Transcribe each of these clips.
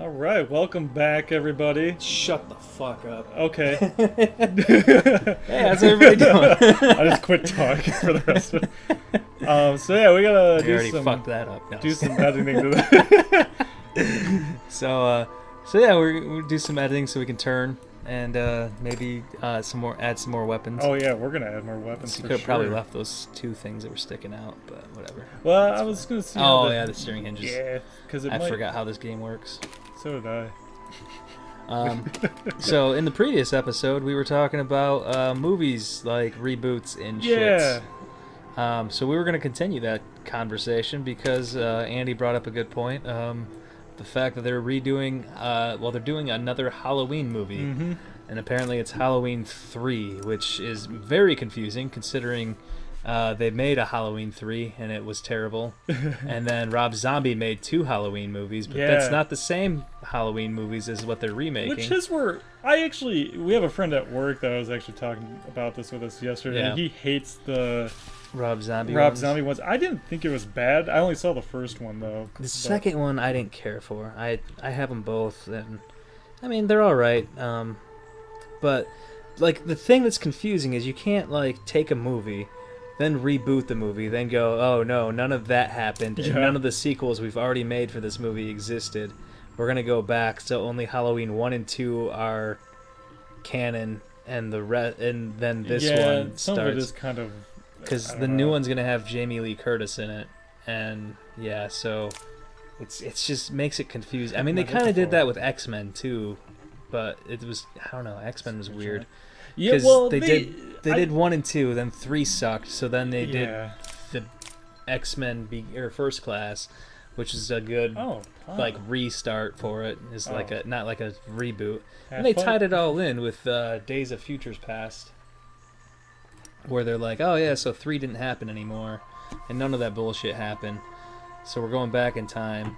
All right, welcome back, everybody. Shut the fuck up. Okay, Hey, how's everybody doing? I just quit talking for the rest of it. Um, so yeah, we gotta We do already some fucked that up. No. do some editing to that. So, uh, so yeah, we're, we'll do some editing so we can turn and uh, maybe uh, some more, add some more weapons. oh yeah, we're gonna add more weapons. you could have probably sure. left those two things that were sticking out, but whatever. Well, I was gonna see. Oh the- yeah, the steering hinges. yeah, because I might. forgot how this game works. So did I. Um, so in the previous episode, we were talking about uh, movies like reboots and Yeah. shits. Um, so we were going to continue that conversation because uh, Andy brought up a good point. Um, the fact that they're redoing, uh, well, they're doing another Halloween movie, Mm-hmm. and apparently it's Halloween three, which is very confusing considering. Uh, they made a Halloween 3 and it was terrible. and then Rob Zombie made two Halloween movies, but that's not the same Halloween movies as what they're remaking. Which his were. I actually, we have a friend at work that was actually talking about this with us yesterday. Yeah. He hates the Rob Zombie. Rob ones. Zombie ones. I didn't think it was bad. I only saw the first one though. The but- second one I didn't care for. I I have them both, and I mean they're all right. Um, but like the thing that's confusing is you can't like take a movie, then reboot the movie, then go, oh no, none of that happened, and Yeah. none of the sequels we've already made for this movie existed. We're gonna go back, so only Halloween one and two are canon, and the re- and then this yeah, one some of it starts is kind of because the don't new one's gonna have Jamie Lee Curtis in it, and yeah, so it's it's just makes it confusing. I mean, they kind of did that with X Men too, but it was I don't know. X Men was weird yeah. because Well, they, did they I- did one and two, then three sucked, so then they did yeah. the X Men be or First Class, which is a good. Oh. Like restart for it. it is like Oh. a not like a reboot, Half and they tied it all in with uh, Days of Futures Past, where they're like, oh yeah, so three didn't happen anymore, and none of that bullshit happened. So we're going back in time,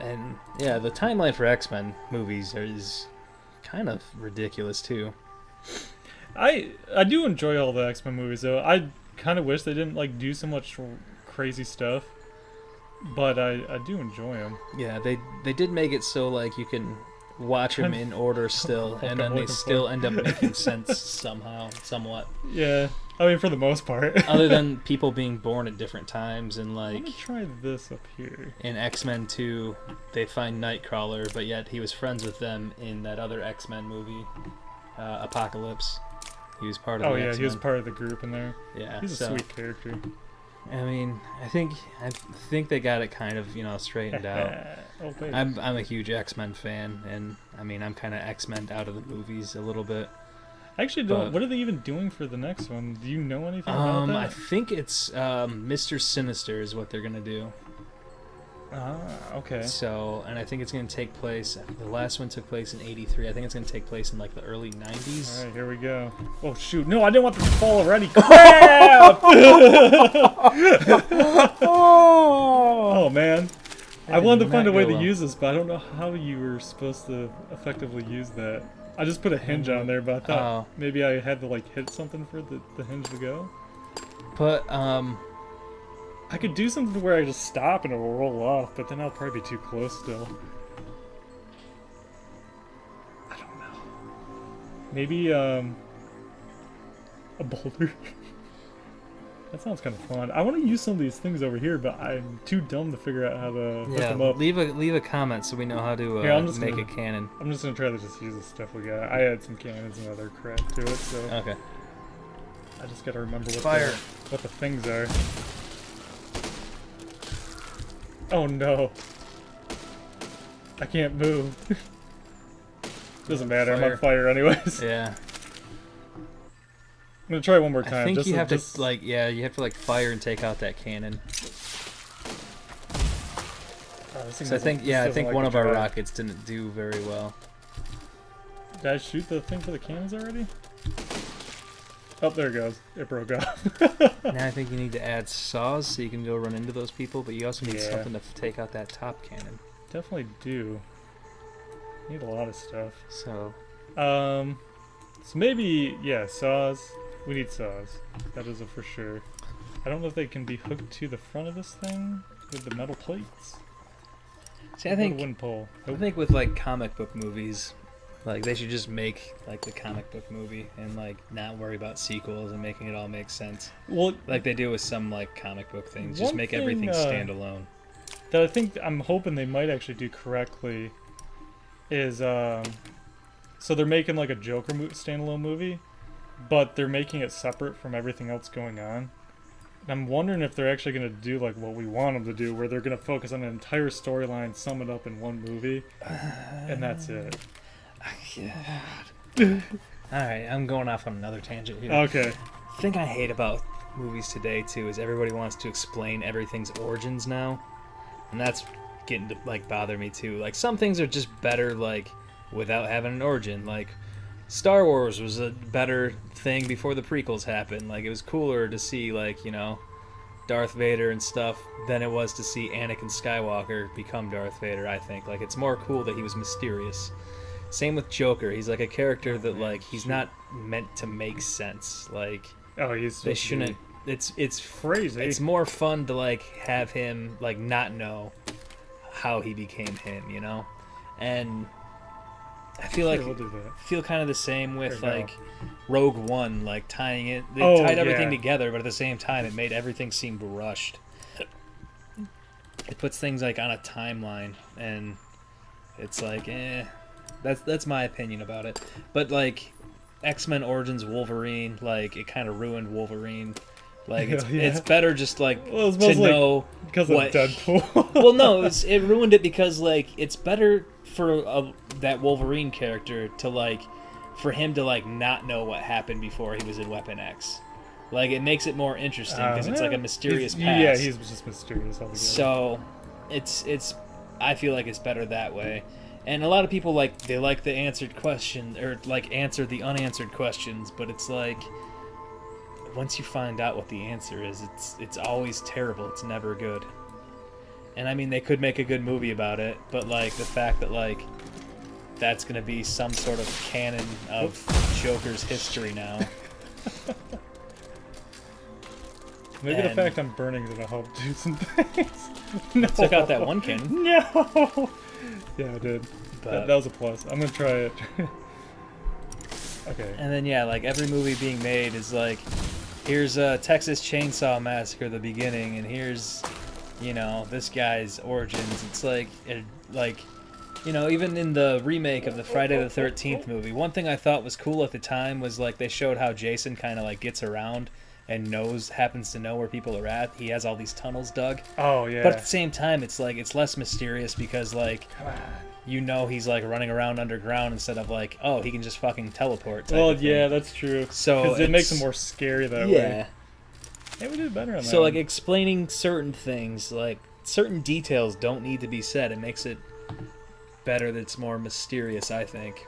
and yeah, the timeline for X Men movies is kind of ridiculous too. I I do enjoy all the X Men movies though. I kind of wish they didn't like do so much crazy stuff, but I I do enjoy them. Yeah, they they did make it so like you can watch them in order still, and then they still end up making sense somehow, somewhat. Yeah, I mean for the most part. Other than people being born at different times and Let like me try this up here. in X Men 2, they find Nightcrawler, but yet he was friends with them in that other X Men movie, uh, Apocalypse. He was part of Oh the yeah, X-Men. he was part of the group in there. Yeah, He's a sweet character. I mean, I think I think they got it kind of you know straightened out. oh. I'm I'm a huge X Men fan, and I mean I'm kind of X Men out of the movies a little bit. I actually don't. but- what are they even doing for the next one? Do you know anything Um, about I think it's um, Mister Sinister is what they're gonna do. Okay. So, and I think it's going to take place. The last one took place in '83. I think it's going to take place in like the early '90s. All right, here we go. Oh shoot! No, I didn't want this to fall already. Crap! oh man, I did wanted to find a way go to well. use this, but I don't know how you were supposed to effectively use that. I just put a hinge on there, but I thought Oh. maybe I had to like hit something for the, the hinge to go. But um, I could do something where I just stop and it'll roll off, but then I'll probably be too close still. I don't know. Maybe um a boulder. that sounds kind of fun. I want to use some of these things over here, but I'm too dumb to figure out how to yeah, them up. leave a leave a comment so we know how to uh, Here, I'm just make gonna- a cannon. I'm just gonna try to just use the stuff we got. I had some cannons and other crap to it, so Okay. I just gotta remember what Fire. the what the things are. Oh no. I can't move. Doesn't matter, I'm on Fire. fire anyways. Yeah. I'm gonna try one more time. I think just you to- have just- to like yeah you have to like fire and take out that cannon. Oh, So I think yeah I think like one of our rockets didn't do very well. Did I shoot the thing for the cannons already? Oh, there it goes. It broke off. now I think you need to add saws so you can go run into those people, but you also need Yeah. something to f- take out that top cannon. Definitely do. Need a lot of stuff. So Um, so maybe yeah, saws. We need saws. That is a for sure. I don't know if they can be hooked to the front of this thing with the metal plates. See, I think wouldn't pull. I think with like comic book movies, like they should just make like the comic book movie and like not worry about sequels and making it all make sense, Well, like they do with some like comic book things. Just make thing, everything uh, standalone. that I think I'm hoping they might actually do correctly is um, so they're making like a Joker mo- standalone movie, but they're making it separate from everything else going on. And I'm wondering if they're actually going to do like what we want them to do, where they're going to focus on an entire storyline, sum it up in one movie, and that's it. All right, I'm going off on another tangent here. Okay. The thing I hate about movies today too is everybody wants to explain everything's origins now, and that's getting to like bother me too. Like some things are just better like without having an origin. Like Star Wars was a better thing before the prequels happened. Like it was cooler to see like you know Darth Vader and stuff than it was to see Anakin Skywalker become Darth Vader. I think like it's more cool that he was mysterious. Same with Joker. He's like a character that like he's not meant to make sense. Like Oh, he's they shouldn't. be It's it's crazy. it's more fun to like have him like not know how he became him, you know, and I feel like Sure, we'll do that. feel kind of the same with like Rogue One, like tying it. They Oh, tied everything yeah. together, but at the same time, it made everything seem rushed. It puts things like on a timeline, and it's like, eh. That's that's my opinion about it. But like X Men Origins Wolverine, like it kind of ruined Wolverine. Like it's, Yeah. it's better just like Well, it's to know because what- of Deadpool. well, no, it, was, it ruined it because like it's better for a, that Wolverine character to like for him to like not know what happened before he was in Weapon X. Like it makes it more interesting because it's like a mysterious Uh, past. Yeah, he's just mysterious altogether. so it's it's I feel like it's better that way. And a lot of people like they like the answered question or like answer the unanswered questions, but it's like once you find out what the answer is, it's it's always terrible. It's never good. And I mean they could make a good movie about it, but like the fact that like that's gonna be some sort of canon of Joker's history now. Maybe the fact I'm burning is gonna help do some things. no. Took out that one cannon, No. Yeah, I did. but That, that was a plus. I'm gonna try it. okay. And then yeah, like every movie being made is like, here's a Texas Chainsaw Massacre, the beginning, and here's, you know, this guy's origins. It's like, it, like, you know, even in the remake of the Friday the Thirteenth movie, one thing I thought was cool at the time was like they showed how Jason kind of like gets around and knows, happens to know where people are at. He has all these tunnels dug, Oh yeah. but at the same time, it's like it's less mysterious because like you know he's like running around underground instead of like oh he can just fucking teleport. Well, yeah, that's true. So it makes it it's- more scary that yeah. way. Yeah, we did better on that. So like one. explaining certain things, like certain details don't need to be said. It makes it better that it's more mysterious, I think.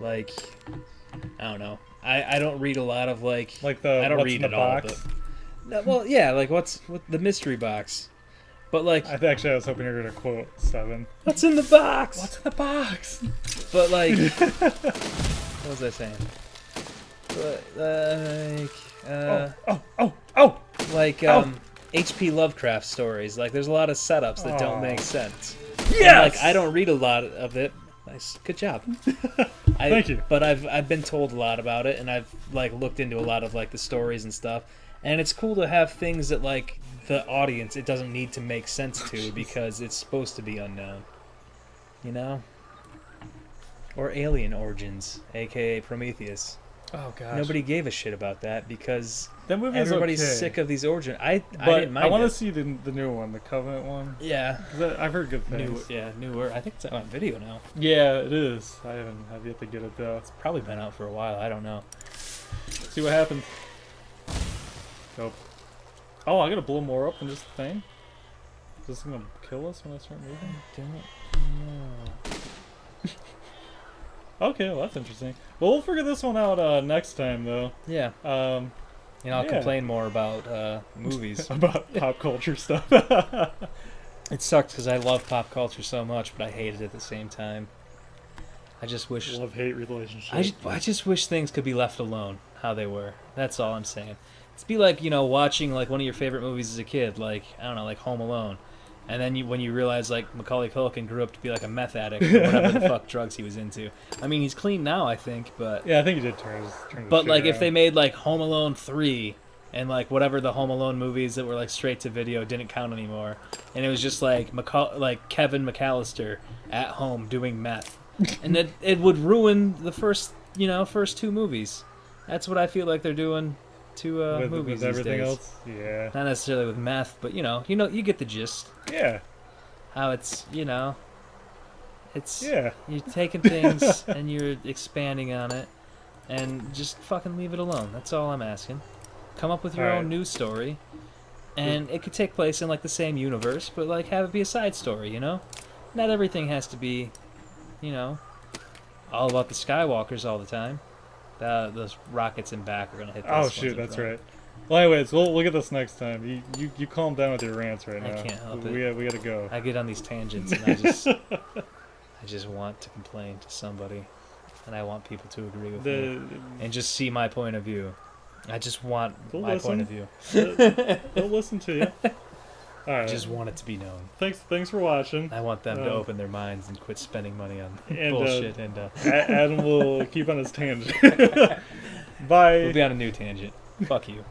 Like I don't know. I, I don't read a lot of like like the I don't read in the it all, box. No, well, yeah, like what's what the mystery box. But like I actually I was hoping you were gonna quote seven. what's in the box? What's in the box? But like what was I saying? But, like uh oh, oh, oh, like Oh. um HP Lovecraft stories. Like there's a lot of setups that don't Oh. make sense. oh! And, like I don't read a lot of it. Nice, good job. I, Thank you. But I've I've been told a lot about it, and I've like looked into a lot of like the stories and stuff. And it's cool to have things that like the audience it doesn't need to make sense to because it's supposed to be unknown. You know. Or alien origins, aka Prometheus. Oh gosh. Nobody gave a shit about that because That movie is everybody's okay, sick of these origins. I I didn't mind I want to see the the new one, the Covenant one. Yeah, I- I've heard good New, things. yeah, newer. I think it's on video now. Yeah, it is. I haven't have yet to get it though. It's probably been out for a while. I don't know. See what happens. Nope. Oh, I gotta blow more up than just the thing. Is this gonna kill us when I start moving? Don't know. Okay, well that's interesting. Well, we'll figure this one out uh, next time though. Yeah, Um, and I'll Yeah. complain more about uh, movies. about pop culture stuff. it sucks because I love pop culture so much, but I hate it at the same time. I just wish. Love hate relationship. I just, I just wish things could be left alone how they were. That's all I'm saying. It's be like you know watching like one of your favorite movies as a kid, like I don't know, like Home Alone. And then you, when you realize like Macaulay Culkin grew up to be like a meth addict or whatever the fuck drugs he was into. I mean, he's clean now, I think, but Yeah, I think he did turn his. Turn but like if they made like Home Alone three and like whatever the Home Alone movies that were like straight to video didn't count anymore, and it was just like McCall- like Kevin McAllister at home doing meth, and it it would ruin the first you know first two movies. That's what I feel like they're doing to uh, with, movies with everything days. else, yeah, Not necessarily with meth, but you know, you know, you get the gist. yeah, How it's you know, it's yeah. you're taking things and you're expanding on it, and just fucking leave it alone. That's all I'm asking. Come up with your Alright. own new story, and it could take place in like the same universe, but like have it be a side story. You know, not everything has to be, you know, all about the Skywalkers all the time. The, those rockets in back are gonna hit. Oh, those Oh shoot, that's front. right. Well, anyways, we'll look at this next time. You you, you calm down with your rants right now. I can't help we it. Got, we gotta go. I get on these tangents and I just, I just want to complain to somebody, and I want people to agree with me. and just see my point of view. I just want my listen. point of view. they'll listen to you. All I just want it to be known. thanks thanks for watching. I want them to Um, open their minds and quit spending money on And, uh, bullshit. and uh, Adam will keep on his tangent. Bye. we'll be on a new tangent. Fuck you.